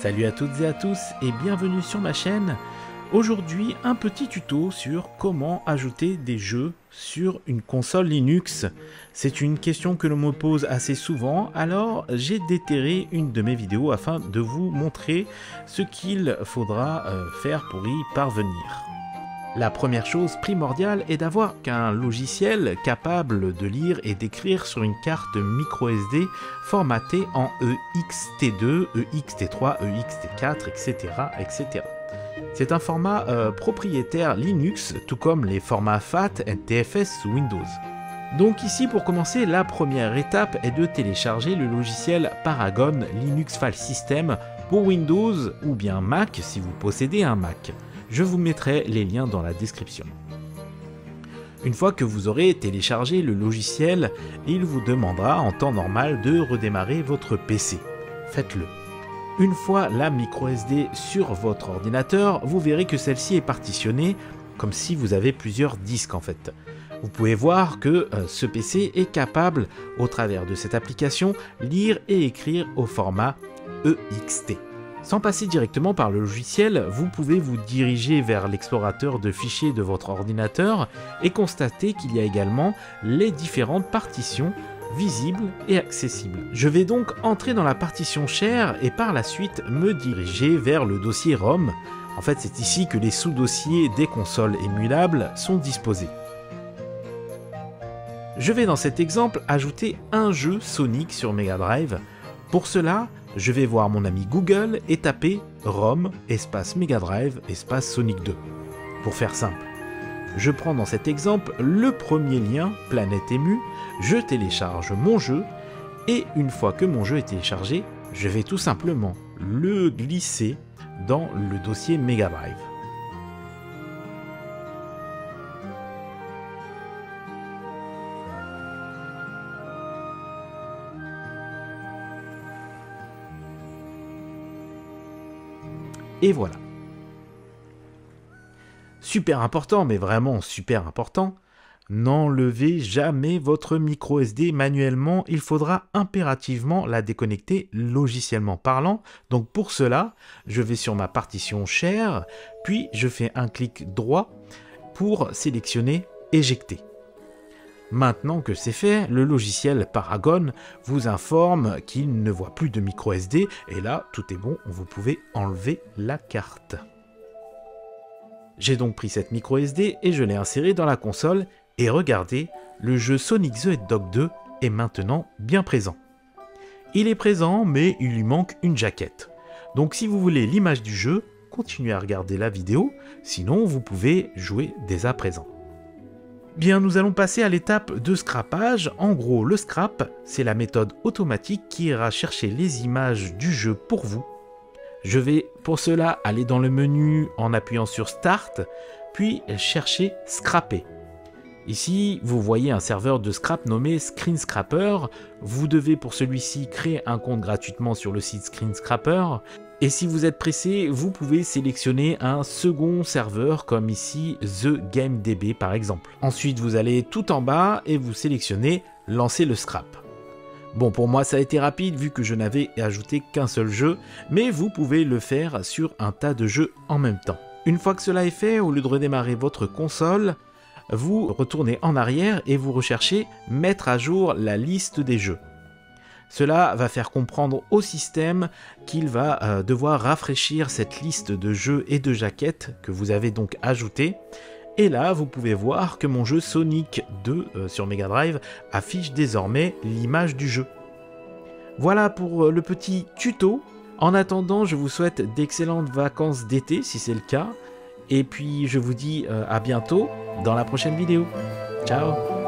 Salut à toutes et à tous et bienvenue sur ma chaîne. Aujourd'hui un petit tuto sur comment ajouter des jeux sur une console Linux. C'est une question que l'on me pose assez souvent, alors j'ai déterré une de mes vidéos afin de vous montrer ce qu'il faudra euh, faire pour y parvenir. La première chose primordiale est d'avoir qu'un logiciel capable de lire et d'écrire sur une carte microSD formatée en EXT2, EXT3, EXT4, etc. etc. C'est un format euh, propriétaire Linux, tout comme les formats FAT et TFS sous Windows. Donc ici pour commencer, la première étape est de télécharger le logiciel Paragon Linux File System pour Windows ou bien Mac si vous possédez un Mac. Je vous mettrai les liens dans la description. Une fois que vous aurez téléchargé le logiciel, il vous demandera en temps normal de redémarrer votre PC. Faites-le. Une fois la micro SD sur votre ordinateur, vous verrez que celle-ci est partitionnée comme si vous avez plusieurs disques en fait. Vous pouvez voir que euh, ce PC est capable, au travers de cette application, lire et écrire au format EXT. Sans passer directement par le logiciel, vous pouvez vous diriger vers l'explorateur de fichiers de votre ordinateur et constater qu'il y a également les différentes partitions visibles et accessibles. Je vais donc entrer dans la partition share et par la suite me diriger vers le dossier ROM. En fait, c'est ici que les sous-dossiers des consoles émulables sont disposés. Je vais dans cet exemple ajouter un jeu Sonic sur Mega Drive. Pour cela, je vais voir mon ami Google et taper ROM espace Mega Drive espace Sonic 2. Pour faire simple, je prends dans cet exemple le premier lien, Planète Émue, je télécharge mon jeu, et une fois que mon jeu est téléchargé, je vais tout simplement le glisser dans le dossier Mega Drive. Et voilà. Super important, mais vraiment super important, n'enlevez jamais votre micro SD manuellement, il faudra impérativement la déconnecter logiciellement parlant. Donc pour cela, je vais sur ma partition Share, puis je fais un clic droit pour sélectionner Éjecter. Maintenant que c'est fait, le logiciel Paragon vous informe qu'il ne voit plus de micro SD et là tout est bon, vous pouvez enlever la carte. J'ai donc pris cette micro SD et je l'ai insérée dans la console et regardez, le jeu Sonic the Hedgehog 2 est maintenant bien présent. Il est présent mais il lui manque une jaquette. Donc si vous voulez l'image du jeu, continuez à regarder la vidéo, sinon vous pouvez jouer dès à présent. Bien, nous allons passer à l'étape de scrapage. En gros, le scrap, c'est la méthode automatique qui ira chercher les images du jeu pour vous. Je vais pour cela aller dans le menu en appuyant sur Start, puis chercher Scraper. Ici, vous voyez un serveur de scrap nommé Screen Scrapper. Vous devez pour celui-ci créer un compte gratuitement sur le site Screen Scrapper et si vous êtes pressé, vous pouvez sélectionner un second serveur comme ici The Game DB par exemple. Ensuite, vous allez tout en bas et vous sélectionnez Lancer le scrap. Bon, pour moi ça a été rapide vu que je n'avais ajouté qu'un seul jeu, mais vous pouvez le faire sur un tas de jeux en même temps. Une fois que cela est fait, au lieu de redémarrer votre console, vous retournez en arrière et vous recherchez mettre à jour la liste des jeux. Cela va faire comprendre au système qu'il va euh, devoir rafraîchir cette liste de jeux et de jaquettes que vous avez donc ajoutées. Et là, vous pouvez voir que mon jeu Sonic 2 euh, sur Mega Drive affiche désormais l'image du jeu. Voilà pour euh, le petit tuto. En attendant, je vous souhaite d'excellentes vacances d'été si c'est le cas. Et puis je vous dis à bientôt dans la prochaine vidéo. Ciao